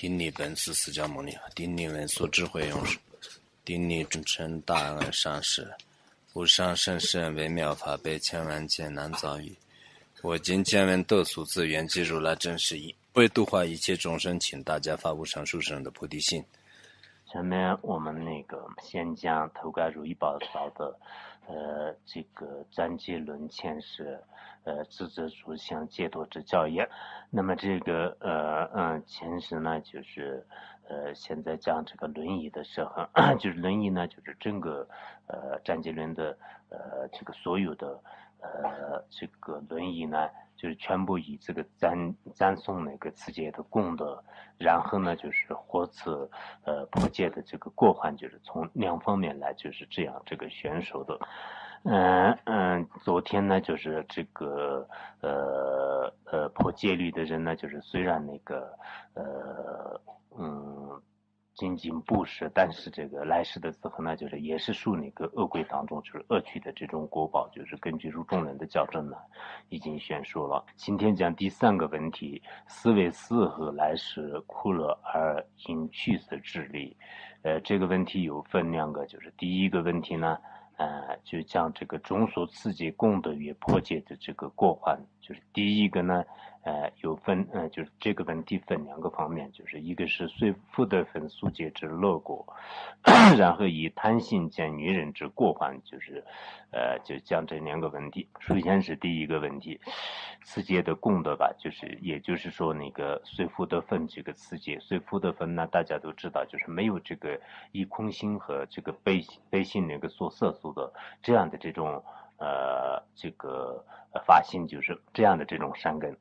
顶礼本师释迦牟尼，顶礼文殊智慧勇士，顶礼众成大恩上师，无上甚深微妙法，百千万劫难遭遇。我今见闻得数字，缘记如来真实义，为度化一切众生，请大家发无上殊胜的菩提心。下面我们那个先将头盖如意宝宝的，呃，这个占戒论前世，呃，智者主相解脱之教言。那么这个呃嗯前世呢，就是呃现在讲这个轮椅的时候，就是轮椅呢，就是整个呃占戒论的呃这个所有的呃这个轮椅呢。就是全部以这个赞赞颂那个持戒的功德，然后呢，就是获此呃破戒的这个过患，就是从两方面来，就是这样这个选手的。嗯嗯，昨天呢，就是这个呃呃破戒律的人呢，就是虽然那个呃嗯。精进布施，但是这个来世的时候呢，就是也是属那个恶鬼当中，就是恶趣的这种果报，就是根据入众人的教证呢，已经宣说了。今天讲第三个问题：思维死后来世苦乐而因去死智力。呃，这个问题有分两个，就是第一个问题呢，呃，就将这个中所刺激功德与破戒的这个过患，就是第一个呢。呃，有分，呃，就是这个问题分两个方面，就是一个是随福德分速结之乐果，然后以贪心见女人之过患，就是，呃，就讲这两个问题。首先是第一个问题，次界的功德吧，就是也就是说那个随福德分这个次界，随福德分呢，大家都知道，就是没有这个以空心和这个悲悲心那个所色素的这样的这种。呃，这个发心就是这样的这种善根，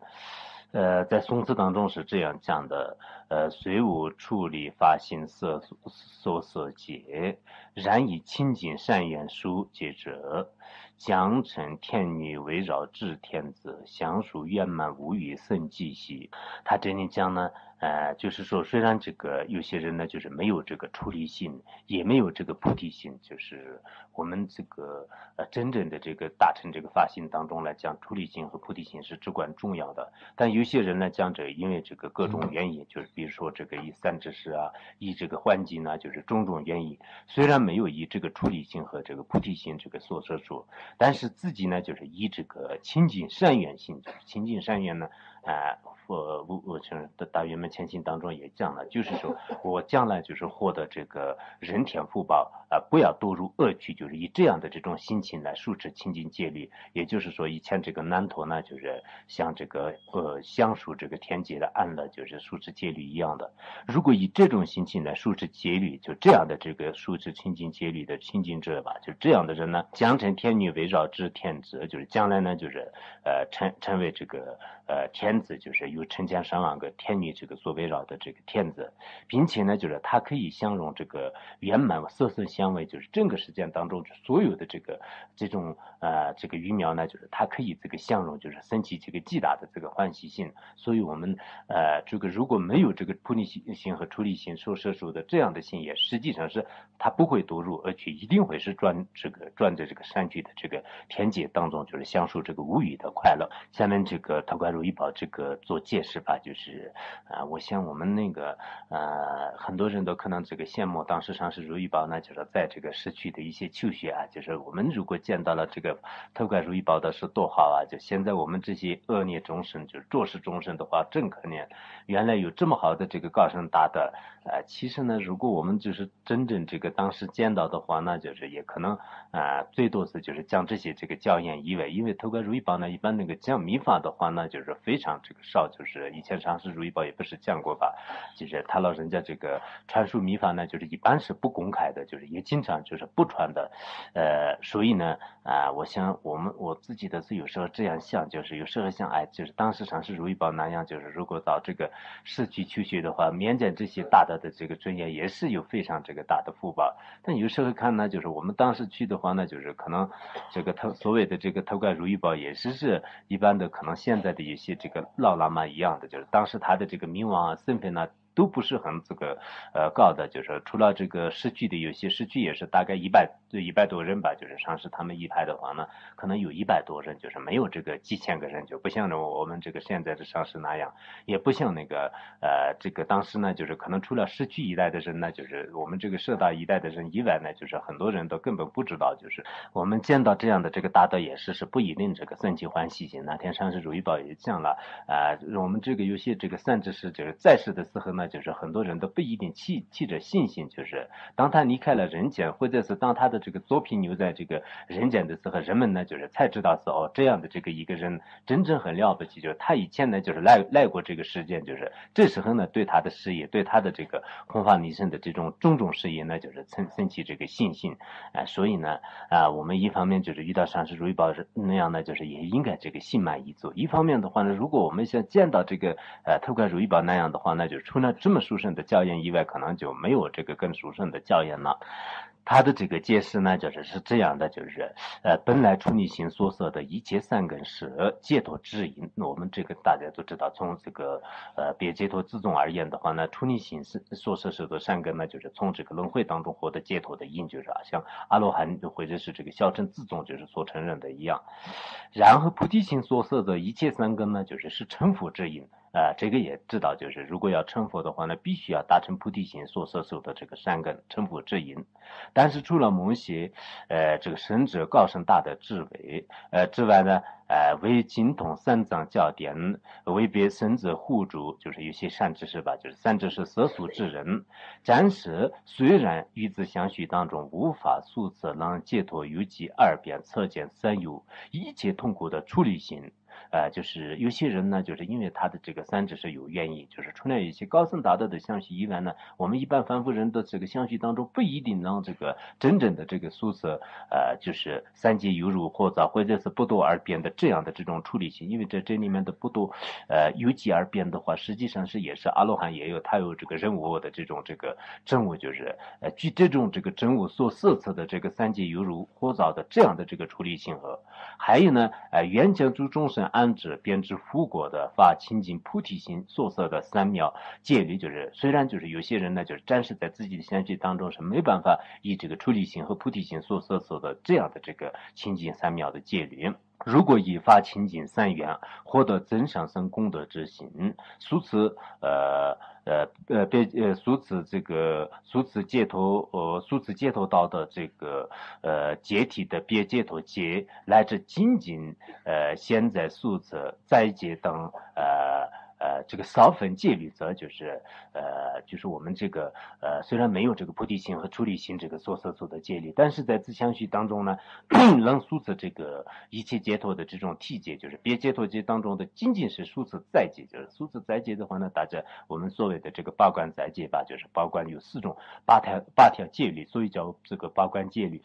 呃，在宋词当中是这样讲的，呃，随无处理发心色所所解，然以清净善缘书解者，将成天女围绕至天子，相属圆满无余甚寂兮。他这里讲呢。呃，就是说，虽然这个有些人呢，就是没有这个出离心，也没有这个菩提心，就是我们这个呃真正的这个大乘这个发心当中来讲，出离心和菩提心是至关重要的。但有些人呢，讲这因为这个各种原因，就是比如说这个以三知识啊，以这个环境呢，就是种种原因，虽然没有以这个出离心和这个菩提心这个所摄说，但是自己呢，就是以这个清净善缘心，就是清净善缘呢。啊，我我我从的大圆满前行当中也讲了，就是说我将来就是获得这个人天福报啊，不要堕入恶趣，就是以这样的这种心情来树持清净戒律。也就是说，以前这个南陀呢，就是像这个呃享受这个天界的安乐，就是树持戒律一样的。如果以这种心情来树持戒律，就这样的这个树持清净戒律的清净者吧，就这样的人呢，将成天女围绕之天子，就是将来呢，就是呃成成为这个呃天。子就是有成千上万个天女这个所围绕的这个天子，并且呢，就是它可以相容这个圆满色色香味，就是整个世界当中所有的这个这种呃这个鱼苗呢，就是它可以这个相容，就是升起这个极大的这个欢喜心。所以我们呃这个如果没有这个菩提心和出离心受摄受的这样的心也实际上是它不会堕入，而且一定会是转这个转在这个山区的这个天界当中，就是享受这个无语的快乐。下面这个陶观如意宝这。个做解释吧，就是啊，我想我们那个呃，很多人都可能这个羡慕当时上师如意宝呢，就是在这个市区的一些求学啊，就是我们如果见到了这个头盖如意宝的是多好啊！就现在我们这些恶孽众生，就是作事众生的话，真可怜。原来有这么好的这个高僧大德，呃，其实呢，如果我们就是真正这个当时见到的话，那就是也可能啊，最多是就是讲这些这个教言以外，因为头盖如意宝呢，一般那个讲秘法的话呢，就是非常。这个少就是以前上师如意宝也不是讲过吧？就是他老人家这个传授秘法呢，就是一般是不公开的，就是也经常就是不传的。呃，所以呢，啊，我想我们我自己的是有时候这样想，就是有时候想，哎，就是当时上师如意宝那样，就是如果到这个市区求学的话，缅甸这些大德的这个尊严也是有非常这个大的福报。但有时候看呢，就是我们当时去的话呢，就是可能这个头所谓的这个偷盖如意宝也是是一般的，可能现在的一些这个。老喇嘛一样的，就是当时他的这个冥王啊、身份呢。都不是很这个呃高的，就是除了这个市区的有些市区也是大概一百一百多人吧，就是上市他们一派的话呢，可能有一百多人，就是没有这个几千个人，就不像我们这个现在的上市那样，也不像那个呃这个当时呢，就是可能除了市区一带的人呢，就是我们这个社大一带的人以外呢，就是很多人都根本不知道，就是我们见到这样的这个大道也是是不一定这个升起欢喜心。那天上市如意宝也讲了，啊，我们这个有些这个甚至是就是在世的时候呢，就是很多人都不一定起起着信心，就是当他离开了人间，或者是当他的这个作品留在这个人间的时候，人们呢就是才知道是哦这样的这个一个人真正很了不起，就是他以前呢就是来来过这个世间，就是这时候呢对他的事业，对他的这个弘法利生的这种种种事业呢，就是升升起这个信心，啊，所以呢啊，我们一方面就是遇到上师如意宝是那样呢，就是也应该这个心满意足；一方面的话呢，如果我们想见到这个呃透观如意宝那样的话，那就除了这么殊胜的教言以外，可能就没有这个更殊胜的教言了。他的这个解释呢，就是是这样的，就是呃，本来出离心所设的一切三根是解脱之因。那我们这个大家都知道，从这个呃别解脱之中而言的话呢，出离心是所设设的三根呢，就是从这个轮回当中获得解脱的因，就是啊，像阿罗汉或者是这个小乘自宗就是所承认的一样。然后菩提心所设的一切三根呢，就是是成佛之因。啊，这个也知道，就是如果要成佛的话呢，必须要达成菩提心所摄受的这个善根成佛之因。但是除了某些呃这个神者高深大的智慧呃之外呢，呃为精通三藏教典，为别神者护助，就是有些善知识吧，就是善知识色俗之人，暂时虽然与之相续当中无法速次能解脱尤其二边侧见三有一切痛苦的处理心。呃，就是有些人呢，就是因为他的这个三只是有原因，就是除了一些高僧大德的相续以外呢，我们一般凡夫人的这个相续当中不一定能这个真正的这个素色，呃，就是三界有如或者或者是不多而变的这样的这种处理性，因为在这里面的不多，呃，有极而变的话，实际上是也是阿罗汉也有他有这个任务的这种这个真物，就是呃，据这种这个真悟所色测的这个三界有入或者的这样的这个处理性和，还有呢，呃，原讲诸众生。安置编织护国的发清净菩提心所设的三妙戒律，就是虽然就是有些人呢，就是暂时在自己的相续当中是没办法以这个出离心和菩提心所设所的这样的这个清净三妙的戒律。如果以发清净三愿获得增上生功德之心，数次呃呃呃别呃数次这个数次解脱呃数次解脱道的这个呃解体的别解脱解，乃至仅仅呃现在数次再解等呃。呃，这个少分戒律则就是，呃，就是我们这个，呃，虽然没有这个菩提心和出离心这个所色所的戒律，但是在自相续当中呢，能数次这个一切解脱的这种体戒，就是别解脱戒当中的仅仅是数次再戒，就是数次再戒的话呢，大家我们所谓的这个八关再戒吧，就是八关有四种八条八条戒律，所以叫这个八关戒律。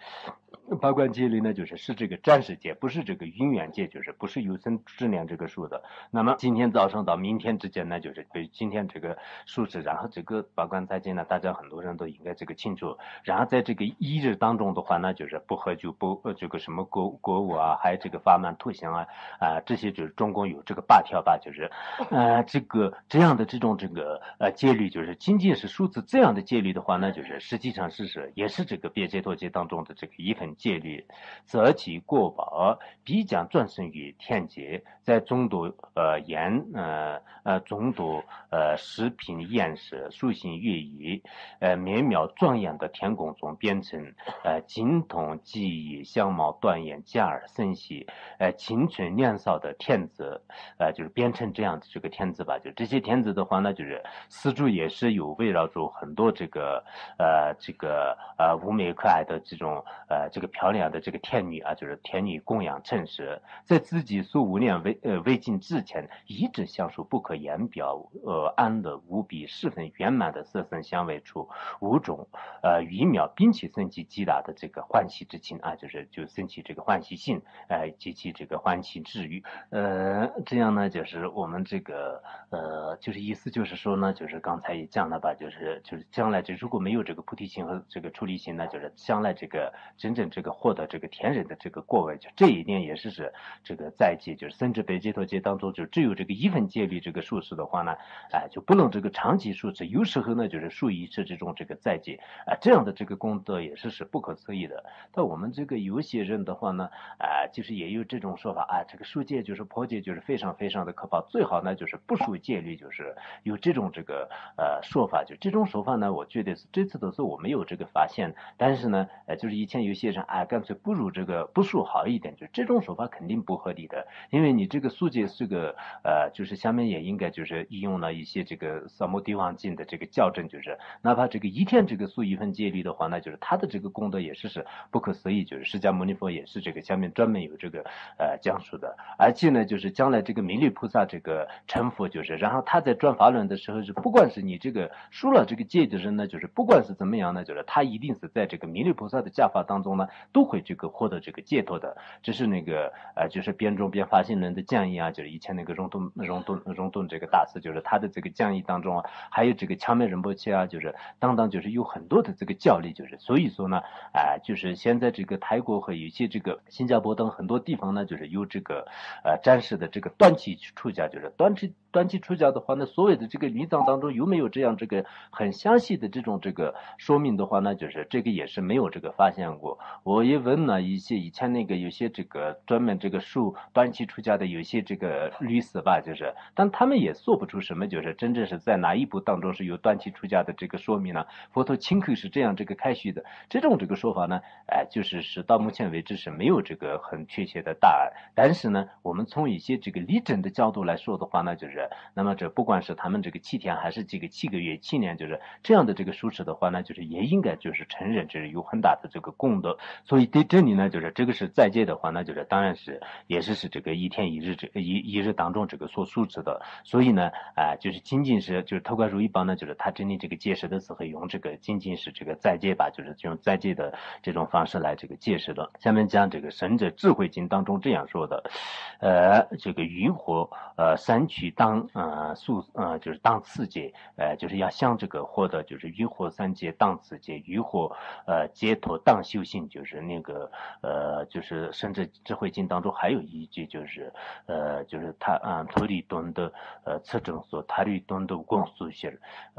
八关戒律呢，就是是这个暂时戒，不是这个永远戒，就是不是有生之年这个数的。那么今天早上到明天之间呢，就是对今天这个数字，然后这个八关再戒呢，大家很多人都应该这个清楚。然后在这个一日当中的话呢，就是不喝酒，不呃这个什么国国物啊，还有这个发满图像啊啊这些就是总共有这个八条吧，就是呃这个这样的这种这个呃戒律，就是仅仅是数字这样的戒律的话呢，就是实际上是是也是这个别解脱戒当中的这个一份。戒律，择其过宝必将转生于天界，在众多呃言呃呃众多呃食品厌食、属性乐语呃美妙庄严的天宫中，变成呃精通技艺、相貌端严、健而生息呃青春年少的天子呃就是变成这样的这个天子吧。就这些天子的话呢，就是四柱也是有围绕住很多这个呃这个呃妩媚可爱的这种呃这。个漂亮的这个天女啊，就是天女供养称是，在自己所无量未呃未尽之前，一直享受不可言表呃安乐无比十分圆满的色身香味处五种呃一秒，并且升起极大的这个欢喜之情啊，就是就升起这个欢喜心，呃及其这个欢喜治愈，呃这样呢，就是我们这个呃就是意思就是说呢，就是刚才也讲了吧，就是就是将来这如果没有这个菩提心和这个出离心呢，就是将来这个真正。这个获得这个天人的这个过位，就这一点也是是这个在界，就是甚至被解脱界当中，就只有这个一分戒律这个数持的话呢，哎，就不能这个长期受持，有时候呢就是数以是这种这个再戒啊，这样的这个功德也是是不可思议的。但我们这个有些人的话呢，啊，就是也有这种说法啊，这个数戒就是破戒就是非常非常的可怕，最好呢就是不受戒律，就是有这种这个呃说法，就这种说法呢，我觉得是这次都是我没有这个发现，但是呢，呃，就是以前有些人啊，干脆不如这个不受好一点，就这种说法肯定不合理的，因为你这个数戒是个呃，就是下面也应该就是应用了一些这个萨摩地王经的这个校正，就是哪怕这个一天这个素一份戒律的话，那就是他的这个功德也是是不可思议，就是释迦牟尼佛也是这个下面专门有这个呃讲述的，而且呢，就是将来这个弥勒菩萨这个成佛，就是然后他在转法轮的时候是，不管是你这个输了这个戒的人呢，就是不管是怎么样呢，就是他一定是在这个弥勒菩萨的教法当中呢，都会这个获得这个解脱的，这是那个呃，就是边中边发心论的讲义啊，就是以前那个荣顿荣顿荣顿这个大师，就是他的这个讲义当中啊，还有这个枪面仁波切啊，就是当当就是有很多的这个教理，就是所以说呢，啊，就是现在这个泰国和有些这个新加坡等很多地方呢，就是有这个呃展示的这个短期出家，就是短期端期出家的话，那所谓的这个礼藏当中有没有这样这个很详细的这种这个说明的话呢？就是这个也是没有这个发现过。我也问了一些以前那个有些这个专门这个书短期出家的有些这个律师吧，就是但他们也说不出什么，就是真正是在哪一部当中是有端期出家的这个说明呢？佛陀亲口是这样这个开示的，这种这个说法呢，哎，就是是到目前为止是没有这个很确切的答案。但是呢，我们从一些这个理证的角度来说的话呢，就是那么这不管是他们这个七天还是这个七个月、七年，就是这样的这个数持的话呢，就是也应该就是承认这是有很大的这个功德。所以对这里呢，就是这个是再戒的话，那就是当然是也是是这个一天一日这一一日当中这个所书持的。所以呢，啊，就是仅仅是就是透过如意宝呢，就是他整理这个戒释的时候用这个仅仅是这个再戒吧，就是用再戒的这种方式来这个解释的。下面讲这个《神者智慧经》当中这样说的，呃，这个云火呃三取当呃素呃就是当次戒，呃就是要向这个获得就是欲火三界当次戒，欲火呃解脱当修行，就是那个呃就是《甚至智慧经》当中还有一句就是呃就是他啊脱离顿的呃次正所他离顿的光速性，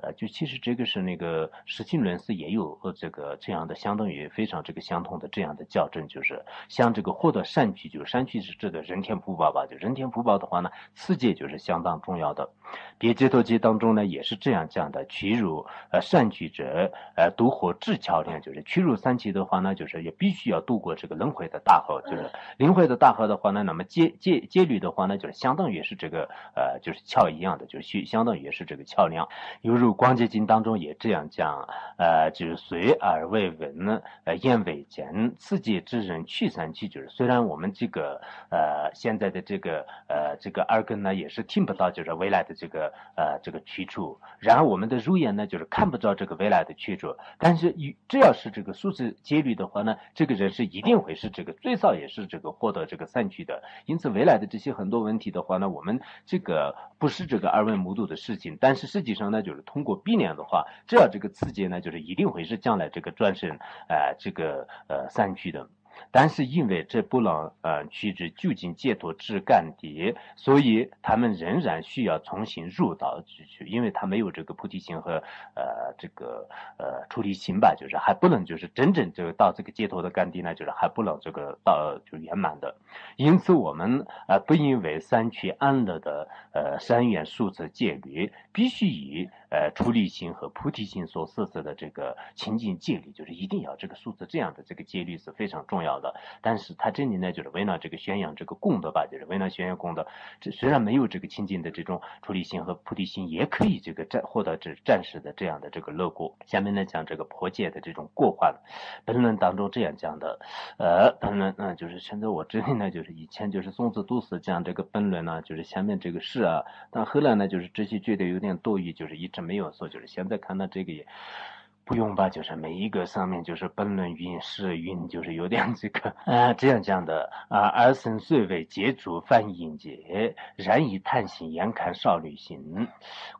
呃就其实这个是那个实心论师也有这个这样的相当于非常这个相同的这样的校正，就是像这个获得善趣，就是善趣是指的人天福报吧？就人天福报的话呢，次界就是相当重要的。别解脱界当中呢，也是这样讲的：屈辱呃善举者呃独活至桥梁，就是屈辱三界的话呢，就是也必须要度过这个轮回的大河，就是轮回的大河的话呢，那么戒戒戒律的话呢，就是相当于是这个呃就是桥一样的，就是相当于是这个桥梁。犹如光洁经当中也这样讲，呃就是随耳未闻，呃言为简，次界之人去三气，就是虽然我们这个呃现在的这个呃这个二根呢也是听不到，就是未来的这个呃这个去处，然后我们的肉眼呢就是看不到这个未来的去处，但是与只要是这个数字戒律的话呢，这个人是一定会是这个最少也是这个获得这个散去的，因此未来的这些很多问题的话呢，我们这个不是这个耳闻目睹的事情，但是实际上呢就是通过避免的话，只要这个刺激呢就是一定会是将来这个转身呃这个呃散去的。但是因为这不能呃取之究竟解脱之干底，所以他们仍然需要重新入道去去，因为他没有这个菩提心和呃这个呃出离心吧，就是还不能就是真正这个到这个解脱的干地呢，就是还不能这个到就圆满的。因此我们呃不因为三趣安乐的呃三愿数字戒律，必须以呃出离心和菩提心所设置的这个清净戒律，就是一定要这个数字这样的这个戒律是非常重要的。但是他这里呢，就是为了这个宣扬这个功德吧，就是为了宣扬功德。这虽然没有这个清净的这种出离心和菩提心，也可以这个暂获得这暂时的这样的这个乐果。下面呢讲这个破戒的这种过患。本论当中这样讲的，呃，本论呢就是现在我这里呢就是以前就是松子都是讲这个本论呢，就是下面这个是啊，但后来呢就是这些觉得有点多余，就是一直没有说，就是现在看到这个也。不用吧，就是每一个上面就是本论云是云，就是有点这个啊这样讲的啊。二生虽为皆主犯淫劫，然以叹息眼看少女心，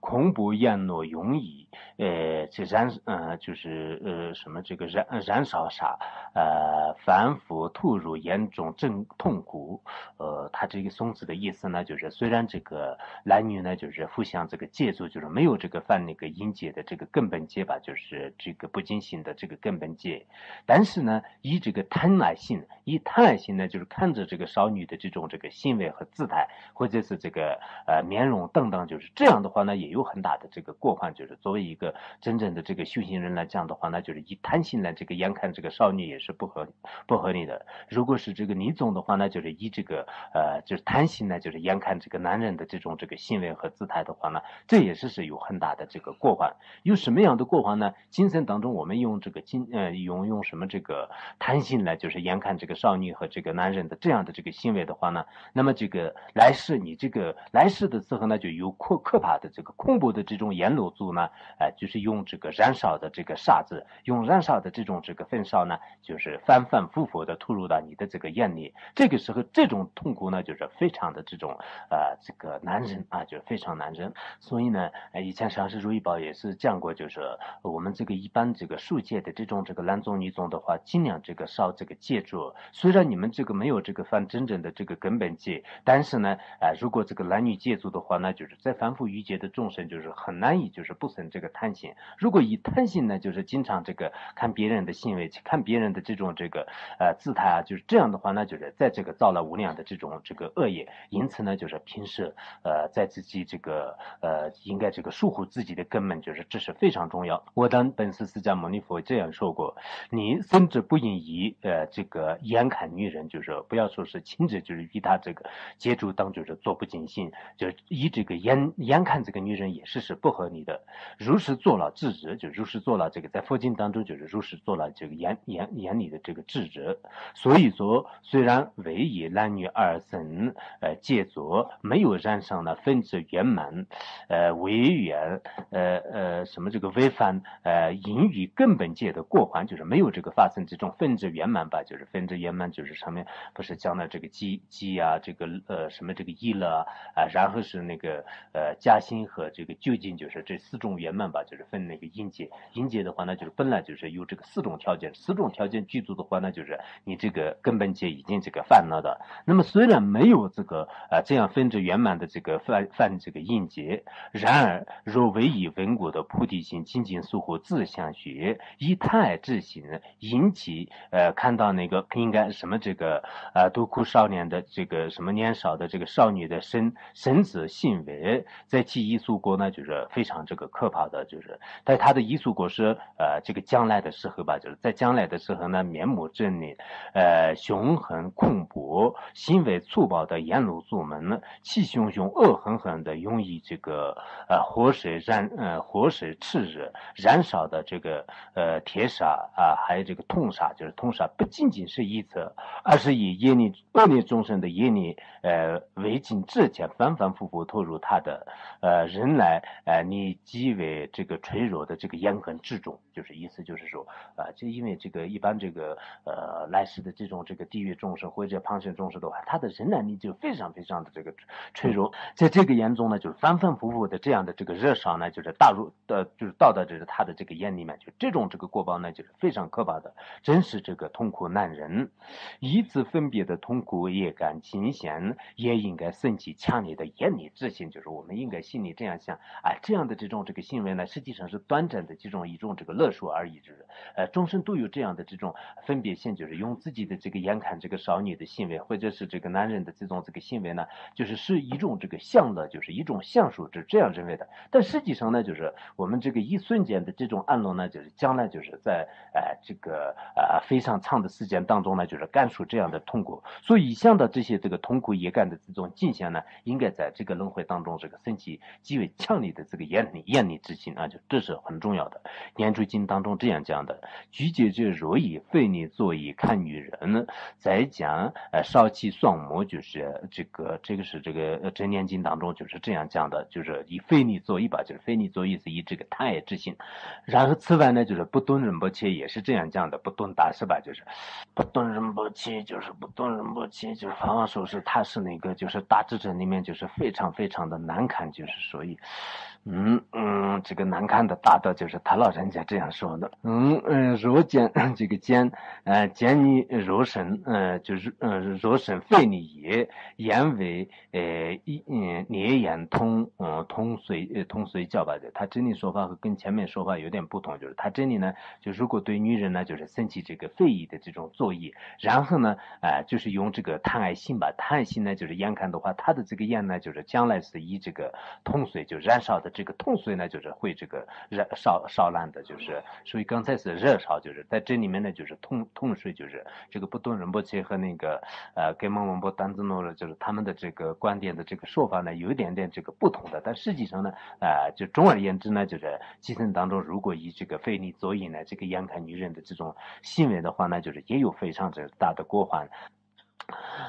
恐怖言诺庸矣。呃，这燃呃就是呃什么这个燃燃烧啥呃反复吐入严重症痛苦，呃，他这个松子的意思呢，就是虽然这个男女呢就是互相这个借助，就是没有这个犯那个阴结的这个根本戒吧，就是这个不尽心的这个根本戒，但是呢，以这个贪爱心，以贪爱心呢，就是看着这个少女的这种这个行为和姿态，或者是这个呃面容等等，就是这样的话呢，也有很大的这个过患，就是作为一个真正的这个修行人来讲的话，那就是以贪心来这个眼看这个少女也是不合不合理的。如果是这个李总的话呢，就是以这个呃就是贪心呢，就是眼看这个男人的这种这个行为和姿态的话呢，这也是是有很大的这个过患。有什么样的过患呢？精神当中我们用这个精呃用用什么这个贪心来就是眼看这个少女和这个男人的这样的这个行为的话呢，那么这个来世你这个来世的时候呢，就有可可怕的这个恐怖的这种阎罗族呢，哎，就是用这个燃烧的这个沙子，用燃烧的这种这个焚烧呢，就是反反复复的吐入到你的这个眼里。这个时候这种痛苦呢，就是非常的这种呃这个难忍啊，就是非常难忍。所以呢，以前上师如意宝也是讲过，就是我们这个一般这个术界的这种这个男宗女宗的话，尽量这个烧这个戒住。虽然你们这个没有这个犯真正的这个根本戒，但是呢，呃，如果这个男女戒足的话，那就是在反复欲界的众生就是很难以就是不生这个贪心。如果以贪心呢，就是经常这个看别人的行为，去看别人的这种这个呃姿态啊，就是这样的话，那就是在这个造了无量的这种这个恶业。因此呢，就是平时呃在自己这个呃应该这个疏忽自己的根本，就是这是非常重要。我当本师释迦牟尼佛这样说过：你甚至不应以呃这个眼看女人，就是不要说是亲自就是与他这个接触当就是做不尽心，就以这个眼眼看这个女人也是是不合理的。如实做了制止，就如实做了这个在佛经当中就是如实做了这个眼眼眼里的这个制止。所以说，虽然唯一男女二生呃借作没有染上了分子圆满，呃违缘呃呃什么这个违反呃隐语根本界的过患，就是没有这个发生这种分子圆满吧，就是分子圆满就是上面不是讲了这个机机啊这个呃什么这个意乐啊，然后是那个呃加心和这个究竟就是这四种圆满吧，就是分那个音阶，音阶的话呢就是本来就是有这个四种条件，四种条件具足的话呢就是你这个根本界已经这个犯了的。那么虽然没有这个呃这样分之圆满的这个犯犯这个印结，然而若唯以文果的菩提心精进疏忽自相学，以贪爱之心引起呃看到那个应该什么这个呃独孤少年的这个什么年少的这个少女的身身子行为，在其艺术国呢就是非常这个可怕的，就是在他的艺术国是呃这个将来的时候吧，就是在将来的时候呢面目狰狞，呃凶狠恐怖，行为粗暴的沿路族们，气汹汹恶狠狠的用以这个呃活水燃呃活水炽热燃烧的这个呃铁砂啊，还有这个铜砂，就是铜砂不仅仅是一侧，而是以业力恶劣众生的业力呃为尽之前反反复复投入他的呃人来呃你极为这个脆弱的这个烟痕之中，就是意思就是说啊，就因为这个一般这个呃来世的这种这个地狱众生或者旁生众生的话，他的忍耐力就非常非常的这个脆弱，在这个眼中呢，就是反反复复的这样的这个热伤呢，就是大入的，就是到的就是他的这个眼里面，就这种这个过报呢，就是非常可怕的，真是这个痛苦难忍。一次分别的痛苦也感惊险，也应该升起强烈的严厉之心，就是我们应该心里这样想，啊，这样的这种这个行为呢，实际上是短暂的这种一种这个乐说而已，就是呃，终身都有这样的这种种分别心，就是用自己的这个眼看这个少女的行为，或者是这个男人的这种这个行为呢，就是是一种这个享乐，就是一种享受，是这样认为的。但实际上呢，就是我们这个一瞬间的这种安乐呢，就是将来就是在呃这个呃非常长的时间当中呢，就是感受这样的痛苦。所以想到这些这个痛苦也感的这种镜像呢，应该在这个轮回当中这个升起极为强烈的这个严厉严厉之心啊，就这是很重要的。《念珠经》当中这样讲的：具结者若以非你坐以看女人，再讲呃少气双目，就是这个这个是这个《真念经》当中就是这样讲的，就是以非你坐以吧，就是非你坐意思以这个太爱之心。然后此外呢，就是不顿仁不切也是这样讲的，不顿大师吧，就是不动人不起，就是不动人不起，就是方说是他是那个就是大智者里面就是非常非常的难看，就是所以。嗯嗯，这个难看的大道就是他老人家这样说的。嗯嗯，若见这个见，呃见你若神，呃就是嗯若神非你也，言为呃一嗯孽言通嗯通随呃通随教吧的。他这里说法和跟前面说法有点不同，就是他这里呢，就如果对女人呢，就是升起这个非议的这种作业，然后呢，呃就是用这个贪爱心吧，贪爱心呢就是眼看的话，他的这个眼呢就是将来是以这个通随就燃烧的。这个痛水呢，就是会这个热烧烧烂的，就是所以刚才是热烧，就是在这里面呢，就是痛痛水，就是这个不动仁波切和那个呃跟蒙文波丹子诺了，就是他们的这个观点的这个说法呢，有一点点这个不同的，但实际上呢，呃，就总而言之呢，就是基层当中如果以这个非礼作引呢，这个眼看女人的这种行为的话呢，就是也有非常之大的过患。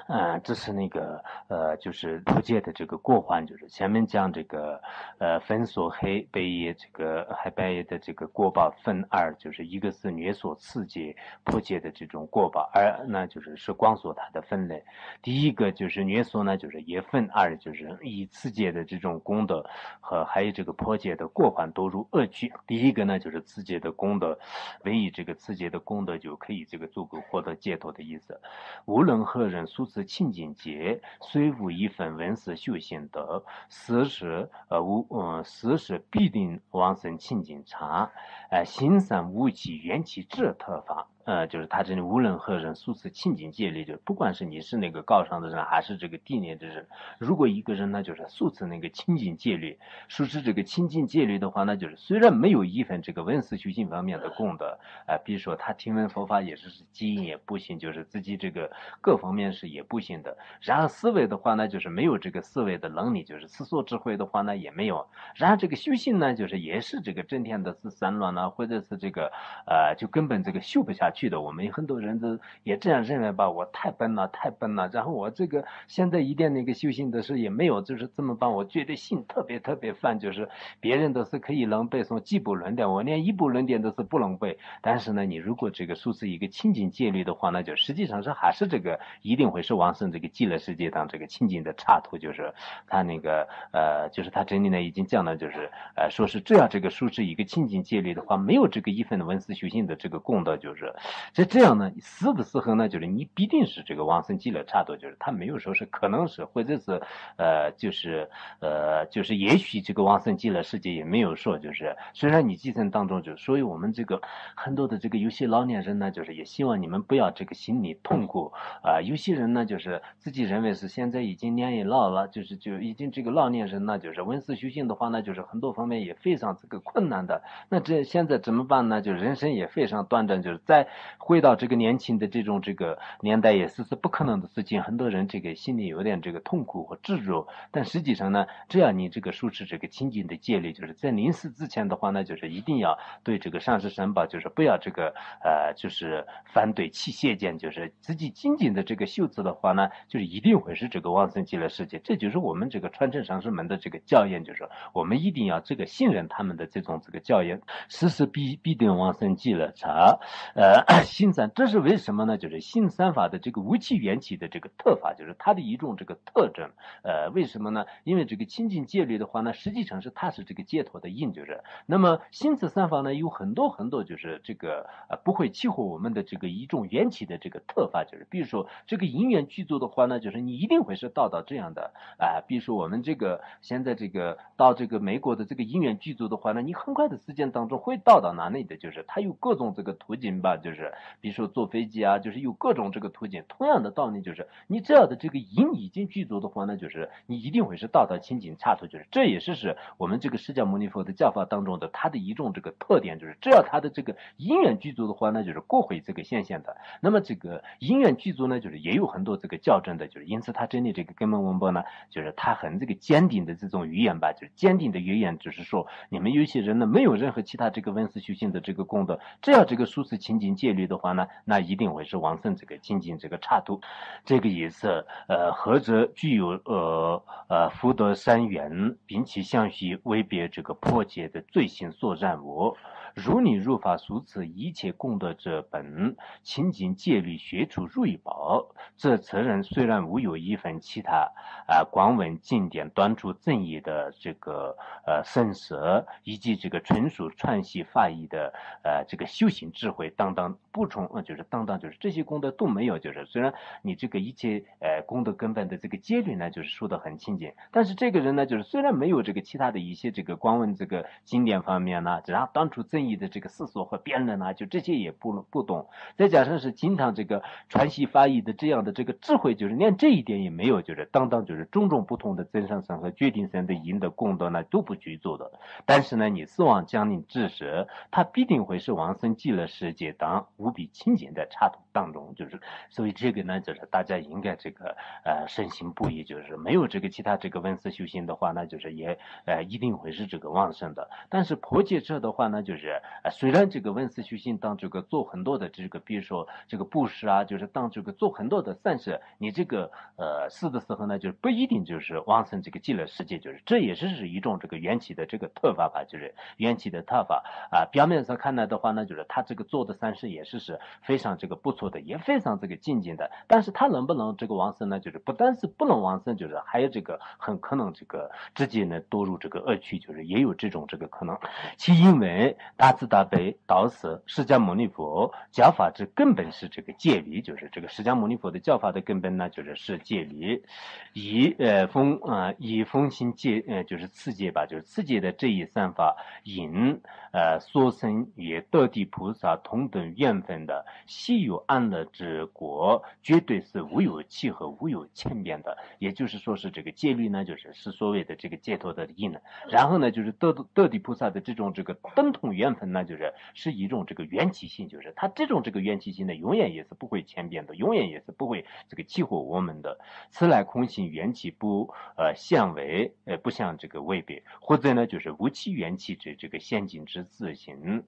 嗯，这是那个呃，就是破戒的这个过患，就是前面讲这个呃，分所黑白业这个黑白业的这个过报分二，就是一个是虐所刺激破戒的这种过报，二那就是是光所它的分类。第一个就是虐所呢，就是也分二，就是以刺激的这种功德和还有这个破戒的过患都入恶趣。第一个呢，就是刺激的功德，唯以这个刺激的功德就可以这个足够获得解脱的意思，无论何。人数次清净劫，虽无一分文思修行德，此时呃无嗯，此时必定往生清净刹，呃，心生无起缘起智特法。呃，就是他这里无论何人，数次清净戒律，就是不管是你是那个高尚的人，还是这个低劣的人，如果一个人呢，就是数次那个清净戒律，说是这个清净戒律的话，那就是虽然没有一份这个文思修行方面的功德，啊，比如说他听闻佛法也是基因也不行，就是自己这个各方面是也不行的。然后思维的话呢，就是没有这个思维的能力，就是思索智慧的话呢也没有。然后这个修行呢，就是也是这个整天的是散乱呢，或者是这个呃，就根本这个修不下。去的，我们很多人都也这样认为吧，我太笨了，太笨了。然后我这个现在一点那个修行的事也没有，就是这么办。我觉得心特别特别烦，就是别人都是可以能背诵几部论点，我连一部论点都是不能背。但是呢，你如果这个数字一个清净戒律的话，那就实际上是还是这个一定会是往生这个极乐世界当这个清净的岔途，就是他那个呃，就是他这里呢已经讲了，就是呃，说是只要这个数字一个清净戒律的话，没有这个一分的文思修行的这个功德，就是。这这样呢，死的时候呢，就是你必定是这个往生极乐差多，就是他没有说是可能是，或者是呃，就是呃，就是也许这个往生极乐世界也没有说，就是虽然你继承当中就，所以我们这个很多的这个有些老年人呢，就是也希望你们不要这个心里痛苦啊。有些人呢，就是自己认为是现在已经年纪老了，就是就已经这个老年人呢，就是文思修行的话呢，就是很多方面也非常这个困难的。那这现在怎么办呢？就人生也非常短暂，就是在。回到这个年轻的这种这个年代也是是不可能的事情，很多人这个心里有点这个痛苦和执着，但实际上呢，只要你这个树持这个清净的戒律，就是在临死之前的话呢，就是一定要对这个上师申报，就是不要这个呃，就是反对器械见，就是自己精进的这个修持的话呢，就是一定会是这个往生极乐世界。这就是我们这个传承上师们的这个教言，就是我们一定要这个信任他们的这种这个教言，时时必必定往生极乐刹，呃。新三，这是为什么呢？就是新三法的这个无起缘起的这个特法，就是它的一种这个特征。呃，为什么呢？因为这个清净戒律的话呢，实际上是它是这个解脱的因，就是。那么心此三法呢，有很多很多，就是这个呃不会起火我们的这个一种缘起的这个特法，就是比如说这个因缘具足的话呢，就是你一定会是到到这样的啊。比如说我们这个现在这个到这个美国的这个因缘具足的话呢，你很快的时间当中会到到哪里的？就是它有各种这个途径吧，就是。是比如说坐飞机啊，就是有各种这个途径。同样的道理，就是你只要的这个因已经具足的话，那就是你一定会是到达清净刹土。就是这也是是我们这个释迦牟尼佛的教法当中的他的一种这个特点，就是只要他的这个因缘具足的话，那就是过会这个现象的。那么这个因缘具足呢，就是也有很多这个校正的，就是因此他这里这个根本文波呢，就是他很这个坚定的这种语言吧，就是坚定的语言，就是说你们有些人呢没有任何其他这个文思修行的这个功德，只要这个数次清净戒律的话呢，那一定会是往生这个清净这个刹土，这个也是呃，或者具有呃呃福德三缘，并且相续为别这个破戒的罪行所染物。如你入法俗此一切功德者本清净戒律学处入一宝，这此人虽然无有一份其他啊广闻经典端出正义的这个呃圣舌，以及这个纯属串习法义的呃这个修行智慧等等不从呃就是当当就是这些功德都没有，就是虽然你这个一切呃功德根本的这个戒律呢就是说的很清净，但是这个人呢就是虽然没有这个其他的一些这个光问这个经典方面呢，然后当初正义的这个思索和辩论呢，就这些也不不懂，再加上是经常这个传习发义的这样的这个智慧，就是连这一点也没有，就是当当就是种种不同的增上生和决定生的因的功德呢都不具足的。但是呢，你死亡将临之时，他必定会是往生极乐世界当无比清净的刹土当中，就是所以这个呢，就是大家应该这个呃深信不疑，就是没有这个其他这个文思修行的话，那就是也呃一定会是这个往生的。但是破戒者的话呢，就是呃虽然这个文思修行当这个做很多的这个，比如说这个布施啊，就是当这个做很多的善事，你这个呃死的时候呢，就是不一定就是往生这个极乐世界，就是这也是是一种这个缘起的这个特法吧，就是缘起的特法啊。表面上看来的话呢，就是他这个做的善事也是是非常这个不错的，也非常这个精进的。但是他能不能这个往生呢？就是不单是不能往生，就是还有这个很可能这个直接呢堕入这个恶趣，就是也有这种这个可能。其因为大慈大悲导师释迦牟尼佛教法之根本是这个戒律，就是这个释迦牟尼佛的教法的根本呢，就是是戒律。以呃风呃以风行戒呃就是次戒吧，就是次戒的这一三法引呃所生与得地菩萨同等缘分的稀有安乐之果，绝对是无有气和、无有欠变的。也就是说是这个戒律呢，就是是所谓的这个解脱的因呢。然后呢，就是得得地菩萨的这种这个等同缘分呢，就是是一种这个缘起性，就是它这种这个缘起性呢，永远也是不会迁变的，永远也是不会这个激活我们的。此来空性缘起不呃相违，呃不相这个违背，或者呢就是无其缘起之这个现境之自行。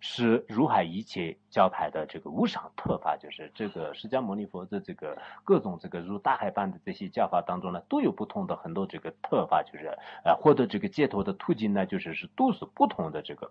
是如海一切教派的这个无上特法，就是这个释迦牟尼佛的这个各种这个如大海般的这些教法当中呢，都有不同的很多这个特法，就是呃获得这个解脱的途径呢，就是是都是不同的这个，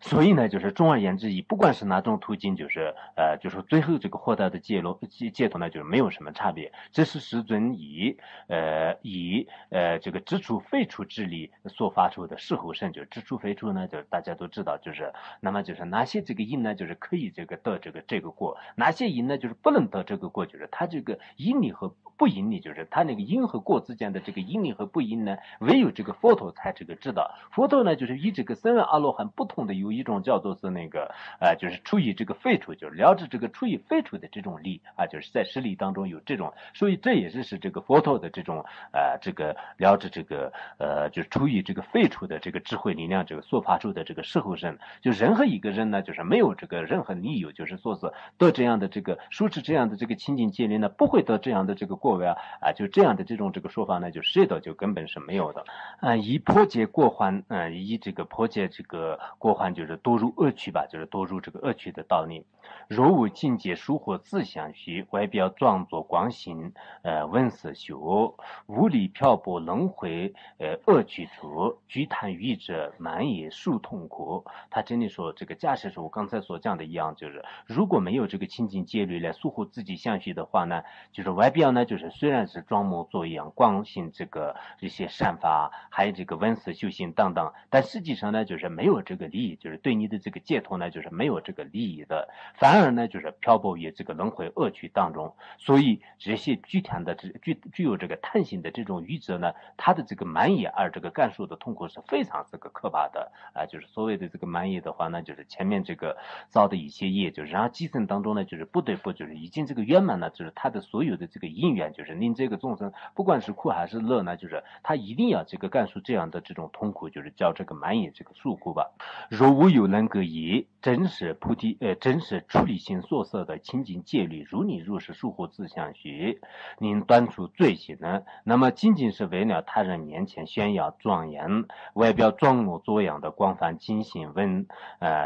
所以呢，就是总而言之，以不管是哪种途径，就是呃，就是最后这个获得的解脱解解脱呢，就是没有什么差别。这是师尊以呃以呃这个支出废除之力所发出的事后圣，就是支出废除呢，就大家都知道，就是那么。那就是哪些这个因呢？就是可以这个得这个这个果，哪些因呢？就是不能得这个果，就是它这个因力和不因力，就是它那个因和果之间的这个因力和不因呢，唯有这个佛陀才这个知道。佛陀呢，就是与这个声闻阿罗汉不同的，有一种叫做是那个呃，就是出于这个废除，就是了知这个出于废除的这种力啊，就是在实力当中有这种，所以这也是是这个佛陀的这种呃这个了知这个呃，就是出于这个废除的这个智慧力量，这个所发出的这个事后身，就人何。一个人呢，就是没有这个任何理由，就是说是得这样的这个舒持这样的这个清净戒律呢，不会得这样的这个过位啊啊，就这样的这种这个说法呢，就谁的就根本是没有的啊。以破戒过患，嗯，以这个破戒这个过患，就是堕入恶趣吧，就是堕入这个恶趣的道理。若无境界疏或自相续，外表装作光行，呃，闻色修，无力漂泊轮回，呃，恶趣处，具贪欲者，满也殊痛苦。他真的说。这个假设是我刚才所讲的一样，就是如果没有这个清净戒律来疏忽自己相续的话呢，就是外表呢，就是虽然是装模作样、光行这个这些善法，还有这个文思修行等等，但实际上呢，就是没有这个利益，就是对你的这个解脱呢，就是没有这个利益的，反而呢，就是漂泊于这个轮回恶趣当中。所以这些具体的、这具具有这个贪心的这种愚者呢，他的这个满意而这个感受的痛苦是非常这个可怕的啊，就是所谓的这个满意的话呢。就是前面这个造的一些业，就是然后基层当中呢，就是不得不就是已经这个圆满了，就是他的所有的这个因缘，就是令这个众生不管是苦还是乐呢，就是他一定要这个干出这样的这种痛苦，就是叫这个满眼这个受苦吧。若无有能个业，真实菩提呃真实处理性所色的清净戒律，如你如是疏忽自相续，您端出罪行呢？那么仅仅是为了他人面前炫耀庄严，外表装模作样的广泛精行问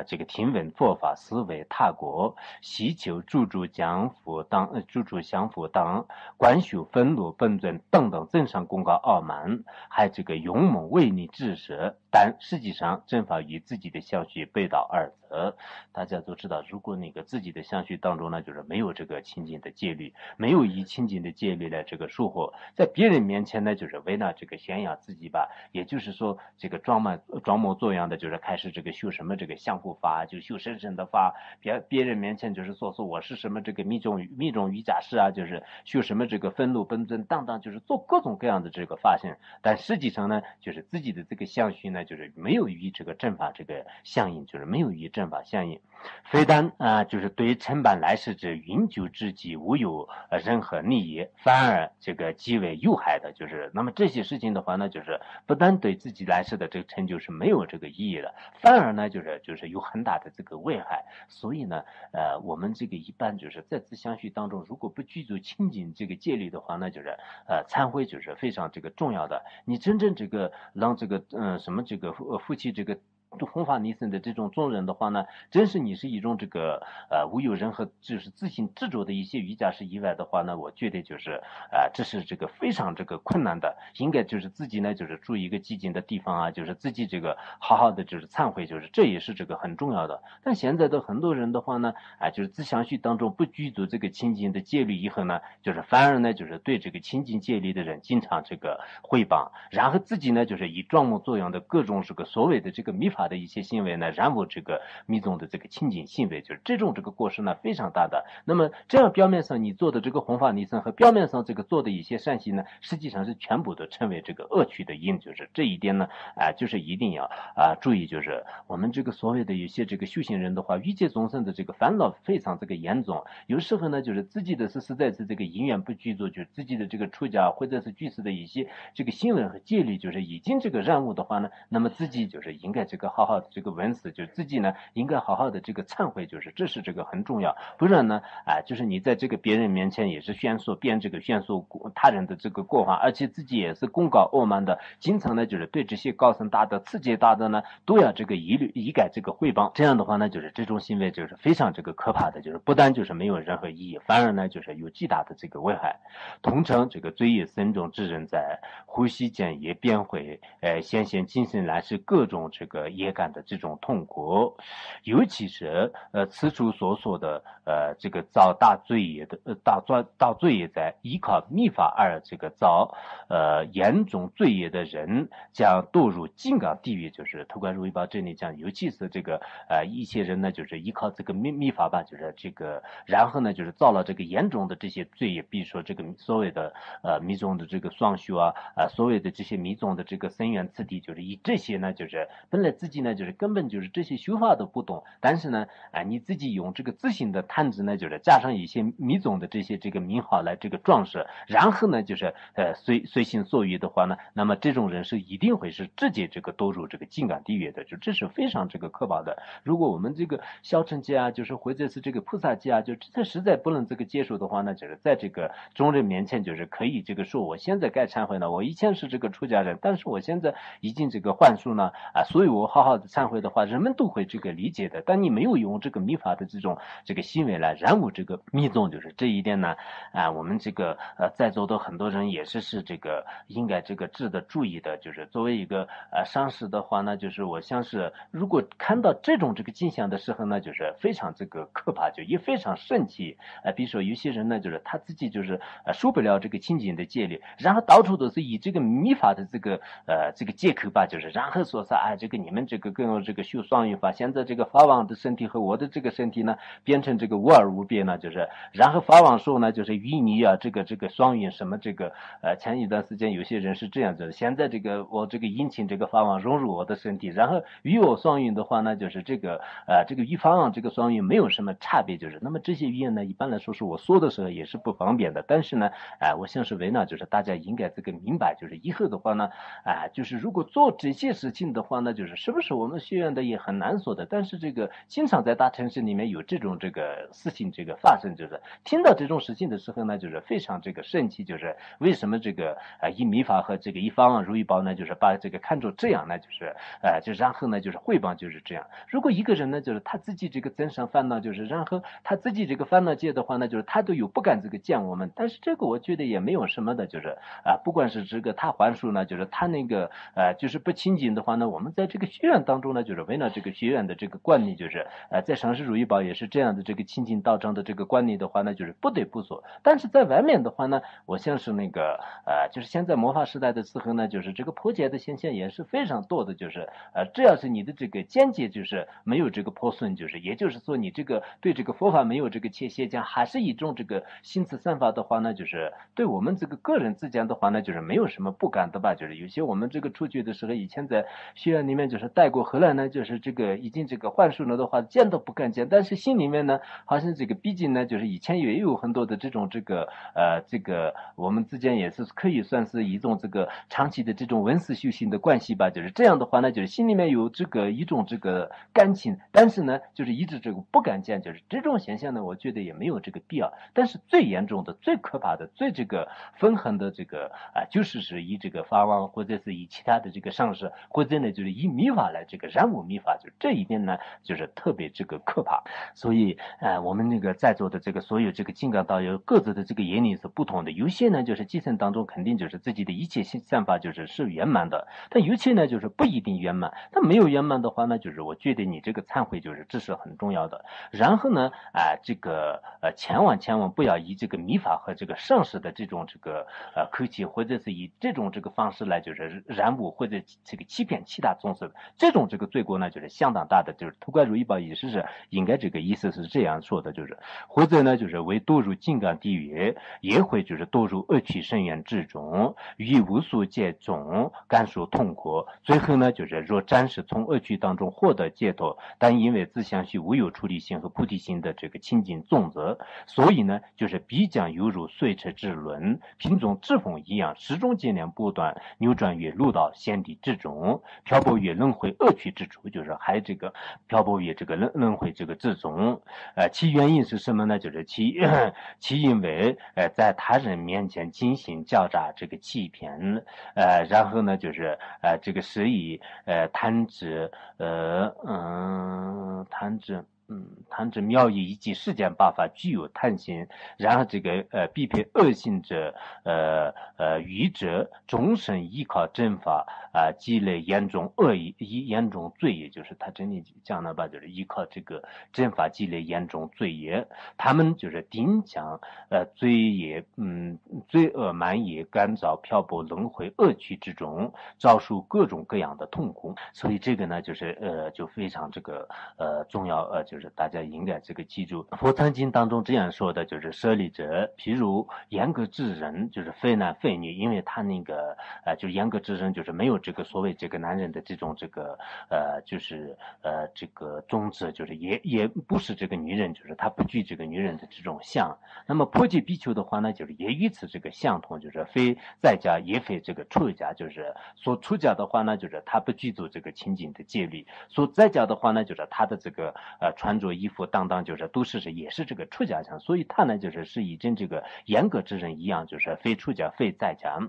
这个听闻佛法思维他国，希求助助将福当助助相福当观修愤怒本尊等等增上功高傲慢，还这个勇猛为你治舍，但实际上正法与自己的相续背道而驰。大家都知道，如果那个自己的相续当中呢，就是没有这个清净的戒律，没有以清净的戒律来这个束缚，在别人面前呢，就是为了这个宣扬自己吧，也就是说这个装模装模作样的，就是开始这个修什么这个相护法，就修深深的法，别别人面前就是说说我是什么这个密宗密宗瑜伽师啊，就是修什么这个分路本尊当当，就是做各种各样的这个发现，但实际上呢，就是自己的这个相续呢，就是没有与这个正法这个相应，就是没有与正法相应。非但啊，就是对承办来世之永久之际无有任何利益，反而这个极为有害的，就是那么这些事情的话呢，就是不但对自己来世的这个成就是没有这个意义的，反而呢，就是就是有很大的这个危害。所以呢，呃，我们这个一般就是在自相续当中，如果不具足清净这个戒律的话，那就是呃忏悔就是非常这个重要的。你真正这个让这个嗯什么这个夫妻这个。弘法尼僧的这种众人的话呢，真是你是一种这个呃无有任何就是自信执着的一些瑜伽师以外的话呢，我觉得就是啊这是这个非常这个困难的，应该就是自己呢就是住一个寂静的地方啊，就是自己这个好好的就是忏悔，就是这也是这个很重要的。但现在的很多人的话呢，啊就是自相续当中不具足这个清净的戒律以后呢，就是反而呢就是对这个清净戒律的人经常这个诽谤，然后自己呢就是以装模作样的各种这个所谓的这个密法。他的一些行为呢，然后这个密宗的这个清净行为，就是这种这个过失呢非常大的。那么这样表面上你做的这个弘法尼僧和表面上这个做的一些善行呢，实际上是全部都成为这个恶趣的因，就是这一点呢，啊，就是一定要啊注意，就是我们这个所谓的有些这个修行人的话，欲界众生的这个烦恼非常这个严重，有时候呢就是自己的是实在是这个因缘不具足，就自己的这个出家或者是居士的一些这个行为和戒律，就是已经这个染污的话呢，那么自己就是应该这个。好好的这个文思，就是自己呢应该好好的这个忏悔，就是这是这个很重要。不然呢，啊，就是你在这个别人面前也是宣说，编这个宣说他人的这个过患，而且自己也是功高傲慢的，经常呢就是对这些高僧大德、次阶大德呢都要这个一律一概这个汇报。这样的话呢，就是这种行为就是非常这个可怕的，就是不但就是没有任何意义，反而呢就是有极大的这个危害。同城这个罪业深重之人，在呼吸间也便会，呃，显现精神来是各种这个。业感的这种痛苦，尤其是呃此处所说的呃这个造大罪业的呃大罪大罪业在依靠密法而这个造呃严重罪业的人，将堕入金刚地狱。就是透过如意宝这里讲，尤其是这个呃一些人呢，就是依靠这个密密法吧，就是这个然后呢就是造了这个严重的这些罪业，比如说这个所谓的呃密宗的这个双修啊啊所谓的这些密宗的这个僧缘次第，就是以这些呢就是本来自己呢，就是根本就是这些修法都不懂，但是呢，啊，你自己用这个自信的探子呢，就是加上一些迷宗的这些这个名号来这个装饰，然后呢，就是呃随随心所欲的话呢，那么这种人是一定会是直接这个堕入这个金刚地狱的，就这是非常这个可怕的。如果我们这个小乘界啊，就是或者是这个菩萨界啊，就这实在不能这个接受的话呢，就是在这个众人面前就是可以这个说，我现在该忏悔了，我以前是这个出家人，但是我现在已经这个幻术呢，啊，所以我好。好好的忏悔的话，人们都会这个理解的。但你没有用这个密法的这种这个行为来染污这个密宗，就是这一点呢啊，我们这个呃在座的很多人也是是这个应该这个值得注意的。就是作为一个呃上师的话呢，就是我像是如果看到这种这个景象的时候呢，就是非常这个可怕，就也非常生气。呃，比如说有些人呢，就是他自己就是呃受不了这个清净的戒律，然后到处都是以这个密法的这个呃这个借口吧，就是然后说是啊这个你们。这个跟我这个修双运法，现在这个法王的身体和我的这个身体呢，变成这个无二无别呢，就是，然后法王说呢，就是与你啊，这个这个双运什么这个，呃，前一段时间有些人是这样子，现在这个我这个引请这个法王融入我的身体，然后与我双运的话呢，就是这个，呃，这个与法王这个双运没有什么差别，就是，那么这些语言呢，一般来说是我说的时候也是不方便的，但是呢，哎，我想是为呢，就是大家应该这个明白，就是以后的话呢，啊，就是如果做这些事情的话呢，就是。是不是我们学院的也很难说的。但是这个经常在大城市里面有这种这个事情这个发生，就是听到这种事情的时候呢，就是非常这个生气，就是为什么这个啊一米法和这个一方如意宝呢，就是把这个看作这样呢，就是呃就然后呢就是汇报就是这样。如果一个人呢就是他自己这个增上烦恼，就是然后他自己这个烦恼界的话呢，就是他都有不敢这个见我们，但是这个我觉得也没有什么的，就是啊不管是这个他还书呢，就是他那个呃就是不清净的话呢，我们在这个学院当中呢，就是为了这个学院的这个观念，就是呃在上师如意宝也是这样的这个清净道场的这个观念的话呢，就是不得不做。但是在外面的话呢，我像是那个呃就是现在魔法时代的时候呢，就是这个破解的现象也是非常多的，就是呃只要是你的这个见解就是没有这个破损，就是也就是说你这个对这个佛法没有这个切邪讲，还是一种这个心慈散发的话呢，就是对我们这个个人之间的话呢，就是没有什么不敢的吧，就是有些我们这个出去的时候，以前在学院里面就是带过，后来呢就是这个已经这个幻术了的话，见都不敢见，但是心里面呢，好像这个毕竟呢，就是以前也有很多的这种这个呃这个我们之间也是可以算是一种这个长期的这种文思修行的关系吧，就是这样的话呢，就是心里面有这个一种这个感情，但是呢，就是一直这个不敢见，就是这种现象呢，我觉得也没有这个必要。但是最严重的、最可怕的、最这个愤恨的这个啊，就是是以这个法王或者是以其他的这个上师，或者呢就是以秘法啊来这个染污秘法，就这一点呢就是特别这个可怕。所以呃，我们那个在座的这个所有这个金刚道友各自的这个眼里是不同的，有些呢就是继承当中肯定就是自己的一切想法就是是圆满的，但有些呢就是不一定圆满。但没有圆满的话呢，就是我觉得你这个忏悔就是这是很重要的。然后呢啊这个呃千万千万不要以这个秘法和这个上师的这种这个呃口气，或者是以这种这个方式来就是染污或者这个欺骗其他众生，这种这个罪过呢就是相当大的。就是偷怪如意宝意思是应该这个意思是这样说的，就是或者呢就是为堕入金刚地狱，也会就是堕入恶趣深渊之中，于无数劫中感受痛苦。最后呢就是若暂时从恶趣当中获得解脱，但因为自相续无有出离心和菩提心的这个清净种子，所以呢就是必将犹如碎车之轮，品种之风一样，始终接连不断，扭转于路道仙地之中，漂泊于轮回会恶趣之处，就是还这个漂泊于这个轮轮回这个之中。呃，其原因是什么呢？就是其 其因为呃在他人面前进行狡诈这个欺骗，呃，然后呢就是呃这个是以呃贪执呃嗯贪执。嗯，贪之妙义以及世间八法具有贪心，然后这个呃必配恶性者，呃呃愚者终身依靠正法啊积累严重恶意严重罪业，就是他真的讲的吧，就是依靠这个正法积累严重罪业，他们就是定将呃罪业嗯罪恶满溢干燥漂泊轮回恶趣之中，遭受各种各样的痛苦，所以这个呢就是呃就非常这个呃重要呃就是。大家应该这个记住，佛曾经当中这样说的，就是舍利者，譬如严格之人，就是非男非女，因为他那个呃，就是严格之人，就是没有这个所谓这个男人的这种这个呃，就是呃这个宗旨，就是也也不是这个女人，就是他不具这个女人的这种相。那么破戒比丘的话呢，就是也与此这个相同，就是非在家也非这个出家，就是说出家的话呢，就是他不具足这个清净的戒律；说在家的话呢，就是他的这个呃传。穿着衣服当当就是都是是也是这个出家相，所以他呢就是是已经这个严格之人一样，就是非出家非在家。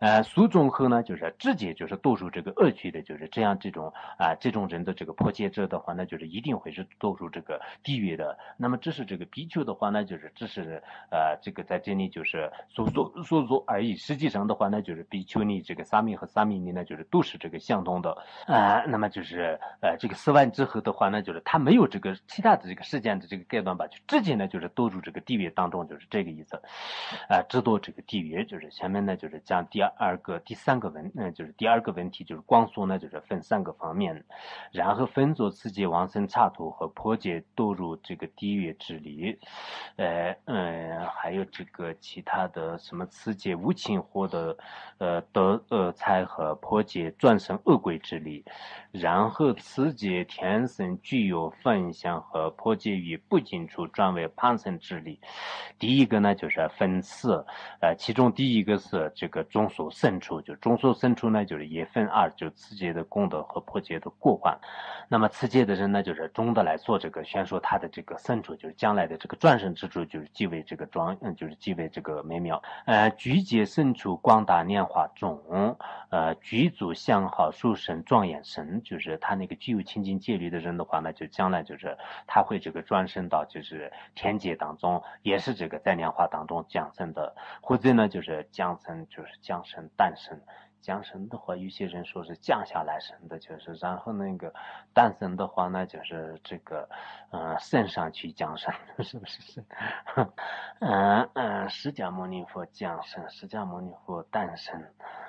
呃，苏中后呢，就是直接就是堕入这个恶趣的，就是这样这种啊，这种人的这个破戒者的话，那就是一定会是堕入这个地狱的。那么这是这个比丘的话呢，就是这是呃，这个在这里就是说说说说而已。实际上的话呢，就是比丘尼这个沙弥和沙弥尼呢，就是都是这个相同的啊。那么就是呃，这个四万之后的话呢，就是他没有这个其他的这个时间的这个阶段吧，就直接呢就是堕入这个地狱当中，就是这个意思啊，直堕这个地狱，就是前面呢就是讲。讲第二个、第三个问，嗯，就是第二个问题，就是光速呢，就是分三个方面，然后分作刺激往生刹土和破解堕入这个地狱之理，呃，嗯，还有这个其他的什么刺激无情获得呃得恶财和破解转生恶鬼之力，然后刺激天生具有分相和破解于不净处转为旁生之力。第一个呢就是分四，呃，其中第一个是这个。中所胜处，就中所胜处呢，就是也分二，就次界的功德和破戒的过患。那么次界的人呢，就是中的来做这个宣说他的这个胜处，就是将来的这个转生之处，就是即为这个庄，嗯，就是即为这个美妙。呃，举界胜处光大年华中，呃，举足相好树神庄严神，就是他那个具有清净戒律的人的话呢，就将来就是他会这个转生到就是天界当中，也是这个在年华当中降生的，或者呢就是降生就是降生诞生。降生的话，有些人说是降下来生的，就是然后那个诞生的话呢，就是这个，嗯，升上去降生，是不是是？嗯 嗯，释迦牟尼佛降生，释迦牟尼佛诞生。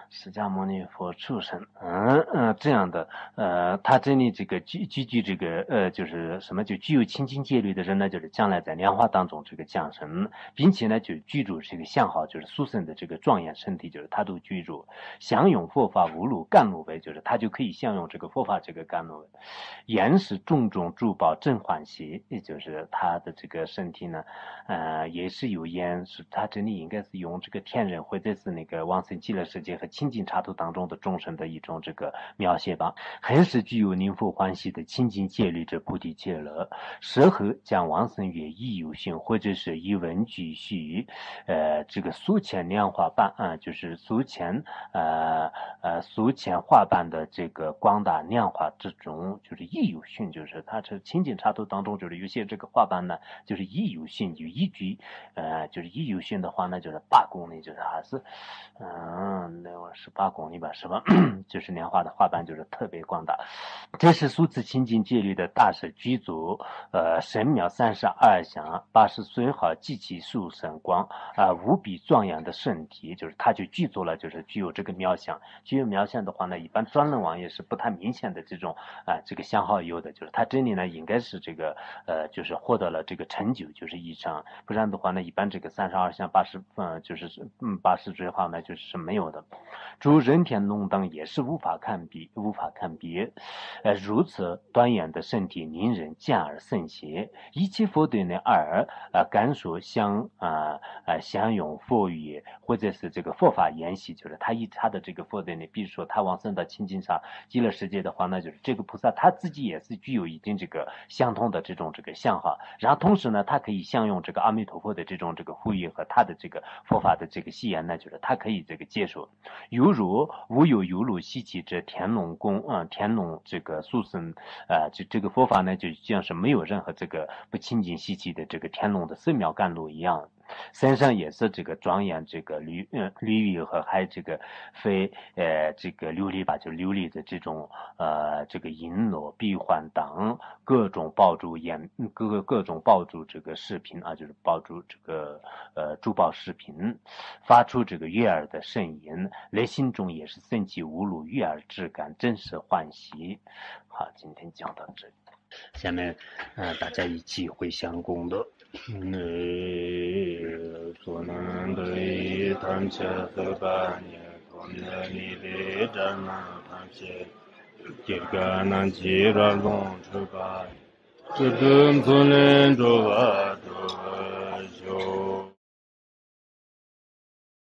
释迦牟尼佛出生，嗯嗯，这样的，呃，他这里这个具具具这个，呃，就是什么，就具有清净戒律的人呢，就是将来在莲花当中这个降生，并且呢，就居住这个相好，就是殊胜的这个庄严身体，就是他都居住，享用佛法无路甘露为，就是他就可以享用这个佛法这个甘露。言是种种珠宝正欢喜，也就是他的这个身体呢，呃，也是有言，是他这里应该是用这个天人或者是那个往生极乐世界和。清净刹土当中的众生的一种这个描写吧，很是具有宁佛欢喜的清净戒律之菩提戒了，适合将往生曰意有性，或者是一文具续，呃，这个俗浅量化版啊，就是俗浅呃呃俗浅化版的这个广大量化之中，就是意有性，就是它这清净刹土当中，就是有些这个画板呢，就是意有性，就依据呃，就是意有性的话呢，就是八公里，就是还是嗯十八公里吧，是吧？就是莲花的花瓣就是特别广大。这是数字清净戒律的大师居足，呃，神妙三十二相，八十岁好极其殊胜光啊，无比庄严的圣体，就是他就具足了，就是具有这个妙相。具有妙相的话呢，一般专轮王也是不太明显的这种啊，这个相好有的，就是他这里呢应该是这个呃，就是获得了这个成就，就是以上，不然的话呢，一般这个三十二相八十嗯，就是嗯八十追话呢，就是没有的。诸人天龙等也是无法看比，无法看别。呃，如此端严的身体，令人见而甚邪。一切佛对呢二啊，感受相啊啊相用佛语，或者是这个佛法言习，就是他以他的这个佛对呢，比如说他往生到清净上极乐世界的话，那就是这个菩萨他自己也是具有一定这个相通的这种这个相哈。然后同时呢，他可以相用这个阿弥陀佛的这种这个护语和他的这个佛法的这个誓言呢，就是他可以这个接受。犹如无有犹如西岐之天龙宫啊，天龙这个速生啊，就这个佛法呢，就像是没有任何这个不清净稀奇的这个天龙的寺庙甘露一样。身上也是这个庄严，这个绿嗯绿玉和还这个非呃这个琉璃吧，就琉璃的这种呃这个银罗闭环等各种爆珠眼各个各种爆珠这个视频啊，就是爆珠这个呃珠宝视频，发出这个悦耳的声音，内心中也是升起无辱悦耳之感，真是欢喜。好，今天讲到这里，下面嗯大家一起回向功德。 소난도이 담차 더바냐 곰나니 레다나 담체 길가난 지랄롱 주바 주둠 손엔 조바도